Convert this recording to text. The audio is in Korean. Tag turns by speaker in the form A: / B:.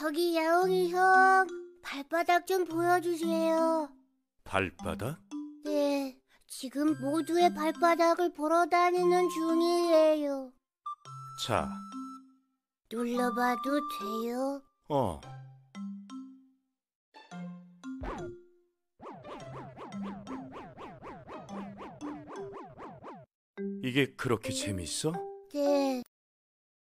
A: 저기 야옹이 형, 발바닥 좀 보여주세요.
B: 발바닥?
A: 네, 지금 모두의 발바닥을 보러 다니는 중이에요.
B: 자,
A: 눌러봐도 돼요?
B: 어. 이게 그렇게 재밌어? 네.